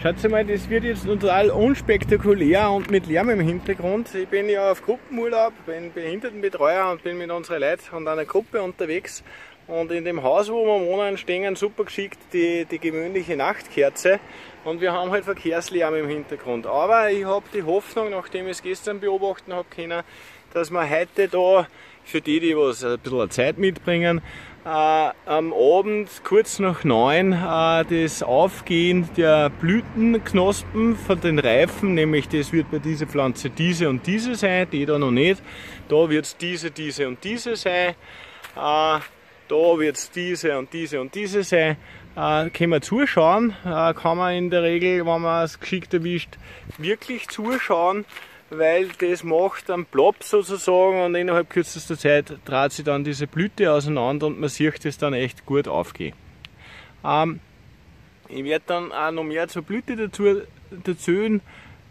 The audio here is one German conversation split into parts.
Schaut mal, das wird jetzt total unspektakulär und mit Lärm im Hintergrund. Ich bin ja auf Gruppenurlaub, bin Behindertenbetreuer und bin mit unseren Leuten und einer Gruppe unterwegs. Und in dem Haus, wo wir wohnen, stehen super geschickt die, die gewöhnliche Nachtkerze. Und wir haben halt Verkehrslärm im Hintergrund. Aber ich habe die Hoffnung, nachdem ich es gestern beobachten habe können, dass wir heute da, für die, die was ein bisschen Zeit mitbringen, äh, am Abend kurz nach neun äh, das Aufgehen der Blütenknospen von den Reifen, nämlich das wird bei dieser Pflanze diese und diese sein, die da noch nicht. Da wird es diese, diese und diese sein. Äh, da wird es diese und diese und diese sein. Äh, können wir zuschauen, äh, kann man in der Regel, wenn man es geschickt erwischt, wirklich zuschauen weil das macht einen Plop sozusagen und innerhalb kürzester Zeit dreht sich dann diese Blüte auseinander und man sieht das dann echt gut aufgehen. Ähm, ich werde dann auch noch mehr zur Blüte dazu erzählen.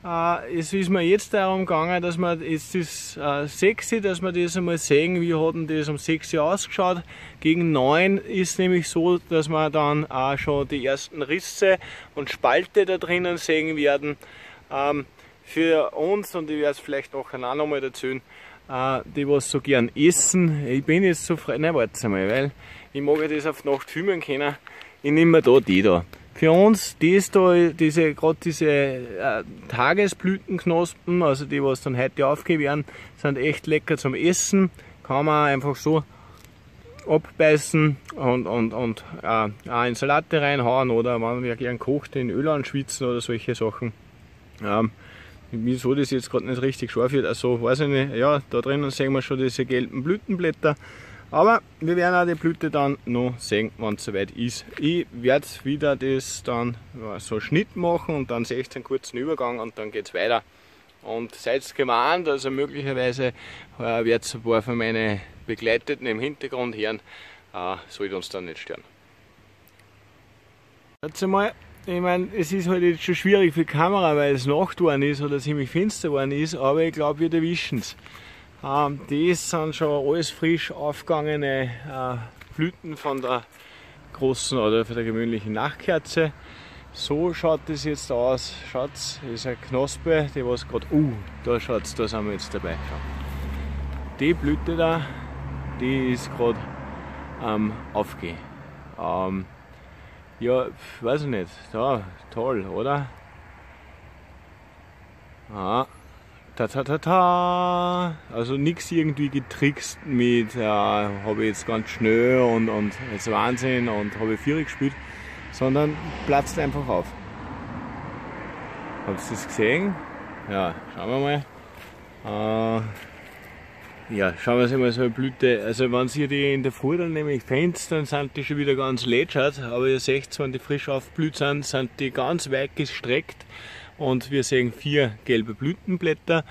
Äh, es ist mir jetzt darum gegangen, dass man jetzt ist äh, sexy, dass wir das einmal sehen, wie hat denn das um 6 Uhr ausgeschaut. Gegen 9 ist nämlich so, dass wir dann auch schon die ersten Risse und Spalte da drinnen sehen werden. Ähm, für uns, und ich werde es vielleicht nachher auch nochmal erzählen, äh, die was so gern essen. Ich bin jetzt so frei, nein, warte mal, weil ich mag ja das auf Nacht filmen können. Ich nehme mir da die da. Für uns, das da, diese, gerade diese äh, Tagesblütenknospen, also die was dann heute aufgehen sind echt lecker zum Essen. Kann man einfach so abbeißen und, und, und äh, auch in Salate reinhauen oder wenn wir gern kocht, in Öl anschwitzen oder solche Sachen. Ähm, Wieso das jetzt gerade nicht richtig scharf wird, also weiß ich nicht. Ja, da drinnen sehen wir schon diese gelben Blütenblätter. Aber wir werden auch die Blüte dann noch sehen, wenn es soweit ist. Ich werde wieder das dann so Schnitt machen und dann sehe ich einen kurzen Übergang und dann geht es weiter. Und seid gemeint, also möglicherweise äh, werdet ein paar von meinen Begleiteten im Hintergrund hören, äh, sollte uns dann nicht stören. Jetzt einmal ich meine, es ist halt jetzt schon schwierig für die Kamera, weil es Nacht geworden ist oder ziemlich finster geworden ist, aber ich glaube, wir erwischen es. Ähm, das sind schon alles frisch aufgegangene äh, Blüten von der großen oder von der gewöhnlichen Nachtkerze. So schaut das jetzt aus. Schaut, ist eine Knospe, die was gerade, uh, da schaut's, da sind wir jetzt dabei. Die Blüte da, die ist gerade am ähm, Aufgehen. Ähm, ja, weiß ich nicht. Da, toll, oder? Ah, ta ta ta ta. Also nichts irgendwie getrickst mit, äh, habe ich jetzt ganz schnell und, und jetzt Wahnsinn und habe ich Vierer gespielt, sondern platzt einfach auf. Habt ihr das gesehen? Ja, schauen wir mal. Äh, ja, schauen wir uns mal so eine Blüte. Also wenn ihr die in der Früh dann nämlich fängt, dann sind die schon wieder ganz lätschert. Aber ihr seht, wenn die frisch aufblüht sind, sind die ganz weit gestreckt. Und wir sehen vier gelbe Blütenblätter.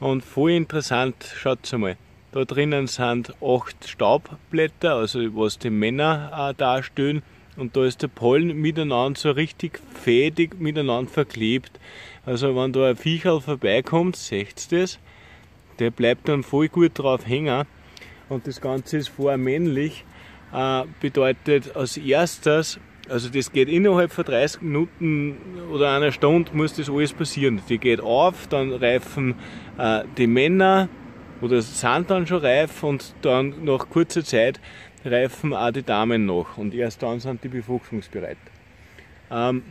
Und voll interessant, schaut mal. Da drinnen sind acht Staubblätter, also was die Männer äh, darstellen. Und da ist der Pollen miteinander so richtig fädig miteinander verklebt. Also wenn da ein Viecherl vorbeikommt, seht ihr das? Der bleibt dann voll gut drauf hängen. Und das Ganze ist vormännlich, äh, bedeutet als erstes, also das geht innerhalb von 30 Minuten oder einer Stunde muss das alles passieren. Die geht auf, dann reifen äh, die Männer oder sind dann schon reif und dann nach kurzer Zeit reifen auch die Damen noch und erst dann sind die befruchtungsbereit. Ähm,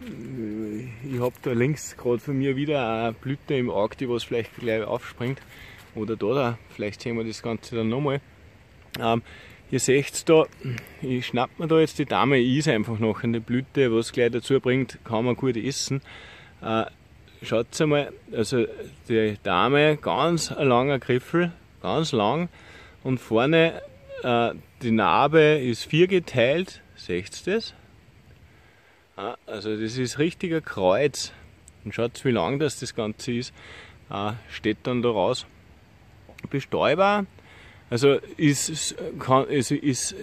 ich habe da links gerade von mir wieder eine Blüte im Auge, die was vielleicht gleich aufspringt. Oder da, da. vielleicht sehen wir das Ganze dann nochmal. Ähm, ihr seht da, ich schnapp mir da jetzt die Dame, ist einfach noch eine Blüte, was gleich dazu bringt, kann man gut essen. Äh, Schaut mal, also die Dame, ganz ein langer Griffel, ganz lang und vorne äh, die Narbe ist viergeteilt, seht ihr das? Ah, also das ist richtiger Kreuz. Und schaut wie lang das, das Ganze ist. Ah, steht dann da raus. Bestäuber, also ist, kann, also ist,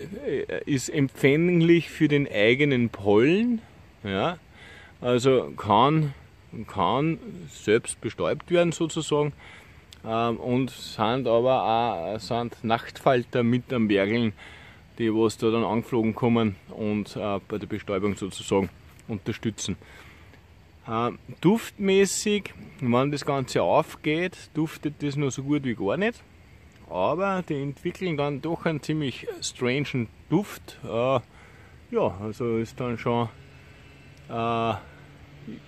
ist empfänglich für den eigenen Pollen. Ja? Also kann, kann selbst bestäubt werden sozusagen. Ähm, und sind aber auch sind Nachtfalter mit am Bergeln, die was da dann angeflogen kommen und äh, bei der Bestäubung sozusagen unterstützen. Äh, duftmäßig, wenn das Ganze aufgeht, duftet das nur so gut wie gar nicht. Aber die entwickeln dann doch einen ziemlich strangen Duft. Äh, ja, also ist dann schon äh,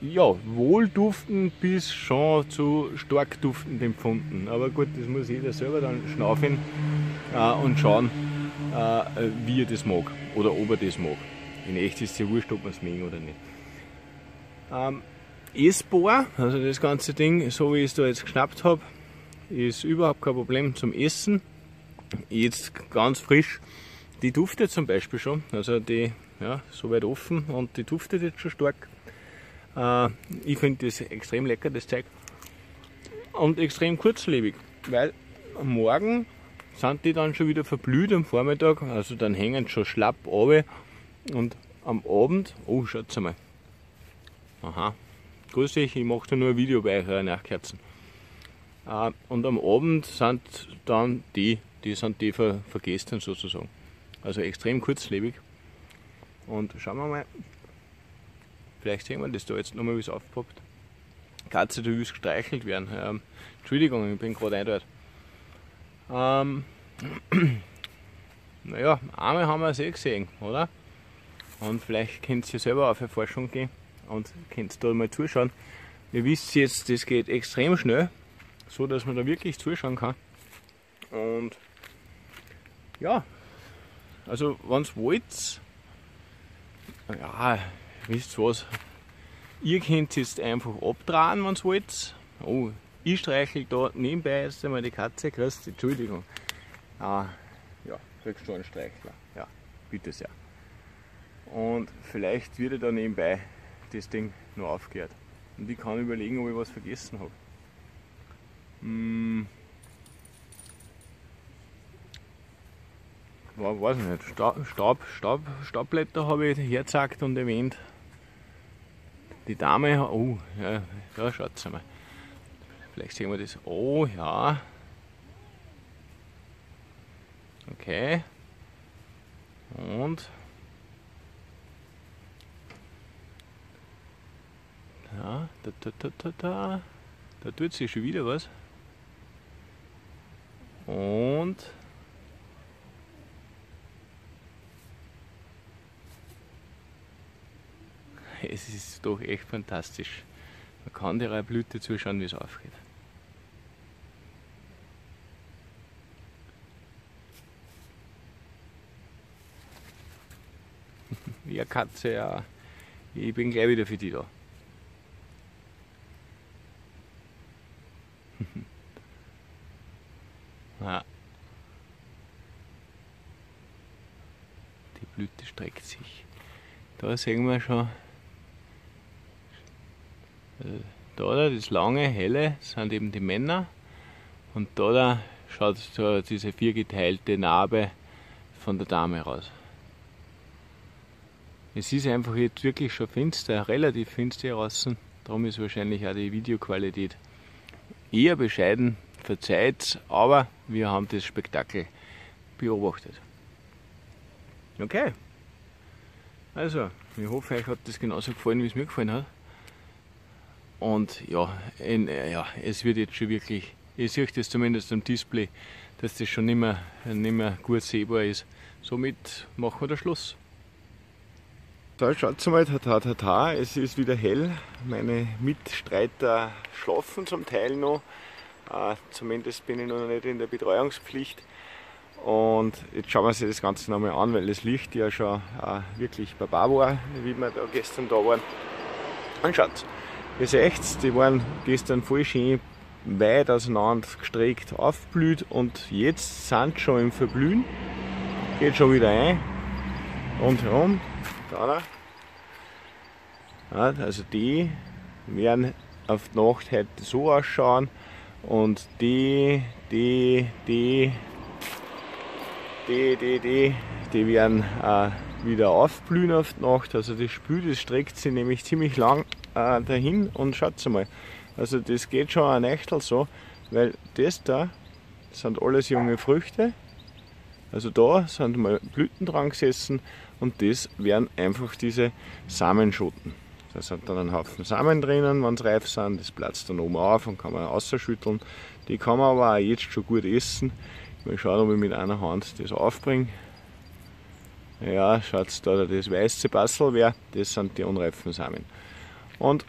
ja, wohlduftend bis schon zu stark duftend empfunden. Aber gut, das muss jeder selber dann schnaufen äh, und schauen, äh, wie er das mag oder ob er das mag. In echt ist es ja wurscht, ob man es mögen oder nicht. Ähm, essbar, also das ganze Ding, so wie ich es da jetzt geschnappt habe, ist überhaupt kein Problem zum Essen. Jetzt ganz frisch. Die duftet zum Beispiel schon, also die ja, so weit offen und die duftet jetzt schon stark. Äh, ich finde das extrem lecker, das Zeug. Und extrem kurzlebig, weil Morgen sind die dann schon wieder verblüht am Vormittag, also dann hängen sie schon schlapp runter und am Abend, oh schaut mal, aha, grüß euch, ich mache nur ein Video bei euch Nachkerzen. Äh, und am Abend sind dann die, die sind die ver, vergessen sozusagen. Also extrem kurzlebig. Und schauen wir mal, vielleicht sehen wir das da jetzt nochmal, wie es aufpoppt. Katze, du willst gestreichelt werden. Ähm, Entschuldigung, ich bin gerade eindeutig. Ähm, naja, einmal haben wir es eh gesehen, oder? Und vielleicht könnt ihr selber auf Erforschung gehen und könnt da mal zuschauen. Ihr wisst jetzt, das geht extrem schnell, so dass man da wirklich zuschauen kann. Und ja, also wenn ihr wollt, ja, wisst ihr was, ihr könnt jetzt einfach abdrehen, wenn ihr wollt. Oh, ich streichel da nebenbei jetzt einmal die Katze, Christ, Entschuldigung. Ah, ja, kriegst du einen Streichler. Ja, bitte sehr. Und vielleicht wird er da nebenbei das Ding noch aufgehört. Und ich kann überlegen, ob ich was vergessen habe. Hm. War, weiß ich nicht. Staub, Staub, Staubblätter habe ich hergezeigt und erwähnt. Die Dame, oh, ja, ja schaut mal. Vielleicht sehen wir das. Oh, ja. Okay. Und Ja, da, da, da, da, da. Da tut sich schon wieder was. Und es ist doch echt fantastisch. Man kann der Blüte zuschauen, wie es aufgeht. ja, Katze, ja. Ich bin gleich wieder für die da. ja. Die Blüte streckt sich. Da sehen wir schon, äh, da, das lange, helle, sind eben die Männer. Und da, da schaut so diese viergeteilte Narbe von der Dame raus. Es ist einfach jetzt wirklich schon finster, relativ finster draußen. Darum ist wahrscheinlich auch die Videoqualität eher bescheiden, verzeiht, aber wir haben das Spektakel beobachtet. Okay. Also, ich hoffe, euch hat das genauso gefallen, wie es mir gefallen hat. Und ja, in, ja, es wird jetzt schon wirklich, ich sehe das zumindest am Display, dass das schon nicht mehr, nicht mehr gut sehbar ist. Somit machen wir den Schluss. Da schaut mal, tata, tata, es ist wieder hell. Meine Mitstreiter schlafen zum Teil noch. Äh, zumindest bin ich noch nicht in der Betreuungspflicht. Und jetzt schauen wir uns das Ganze nochmal an, weil das Licht ja schon äh, wirklich barbar war, wie wir da gestern da waren. Und schaut, ihr seht, die waren gestern voll schön weit auseinander gestreckt aufblüht und jetzt sind schon im Verblühen. Geht schon wieder ein. Und herum. Da, ja, also die werden auf die Nacht heute so ausschauen und die, die, die, die, die, die, die werden äh, wieder aufblühen auf die Nacht. Also das Spül, das streckt sich nämlich ziemlich lang äh, dahin und schaut mal. Also das geht schon ein Nächtel so, weil das da sind alles junge Früchte. Also da sind mal Blüten dran gesessen und das wären einfach diese Samenschoten. Da sind dann ein Haufen Samen drinnen, wenn sie reif sind. Das platzt dann oben auf und kann man ausschütteln. Die kann man aber auch jetzt schon gut essen. Mal schauen, ob ich mit einer Hand das aufbringe. Ja, schaut da das weiße Bassel wäre, das sind die unreifen Samen. Und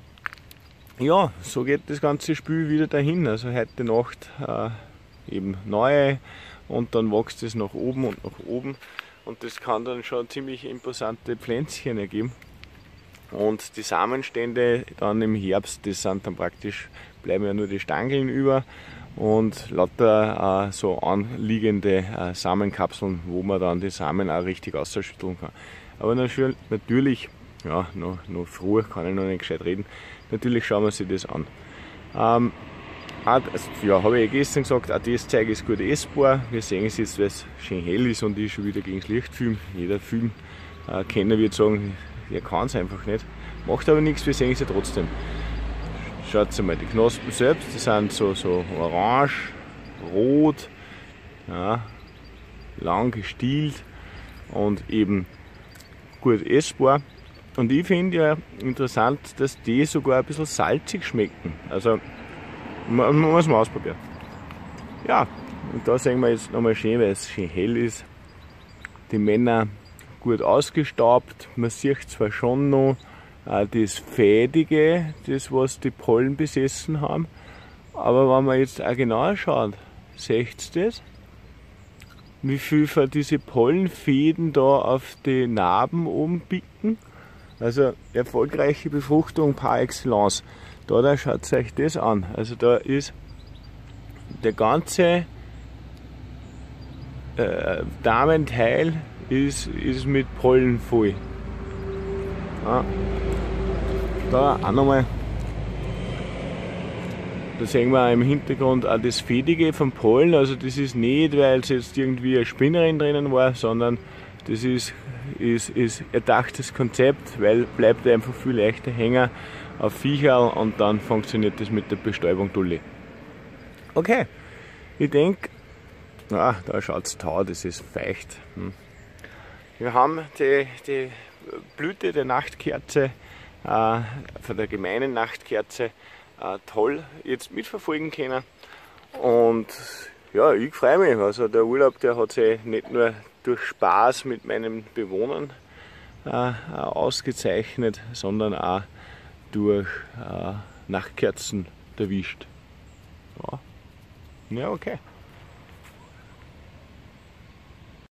ja, so geht das ganze Spiel wieder dahin. Also heute Nacht äh, eben neue und dann wächst es nach oben und nach oben und das kann dann schon ziemlich imposante Pflänzchen ergeben. Und die Samenstände dann im Herbst, das sind dann praktisch, bleiben ja nur die Stangeln über und lauter äh, so anliegende äh, Samenkapseln, wo man dann die Samen auch richtig ausschütteln kann. Aber natürlich, ja, noch, noch früh kann ich noch nicht gescheit reden, natürlich schauen wir sich das an. Ähm, also, ja, habe ich gestern gesagt, auch das Zeug ist gut essbar. Wir sehen es jetzt, weil es schön hell ist und ich schon wieder gegen das Licht filme. Jeder Filmkenner äh, wird sagen, er kann es einfach nicht. Macht aber nichts, wir sehen es ja trotzdem. Schaut mal, die Knospen selbst, die sind so, so orange, rot, ja, lang gestielt und eben gut essbar. Und ich finde ja interessant, dass die sogar ein bisschen salzig schmecken. Also man, muss man ausprobieren. Ja, und da sehen wir jetzt nochmal schön, weil es schön hell ist. Die Männer gut ausgestaubt. Man sieht zwar schon noch äh, das Fädige, das was die Pollen besessen haben, aber wenn man jetzt auch genauer schaut, seht ihr das? Wie viel von diese Pollenfäden da auf die Narben oben bicken? Also erfolgreiche Befruchtung par excellence. Da, da schaut euch das an. Also da ist der ganze äh, Damenteil ist, ist mit Pollen voll. Ja. Da auch nochmal, da sehen wir auch im Hintergrund auch das Fedige vom Pollen. Also das ist nicht, weil es jetzt irgendwie eine Spinnerin drinnen war, sondern das ist, ist, ist erdachtes Konzept, weil bleibt einfach viel leichter hängen auf Viecherl und dann funktioniert das mit der Bestäubung dulle. Okay, ich denke, ah, da schaut es tau, das ist feucht. Hm. Wir haben die, die Blüte der Nachtkerze, äh, von der gemeinen Nachtkerze, äh, toll jetzt mitverfolgen können. Und ja, ich freue mich. Also der Urlaub, der hat sich nicht nur durch Spaß mit meinen Bewohnern äh, ausgezeichnet, sondern auch durch äh, Nachtkerzen erwischt. Ja. ja, okay.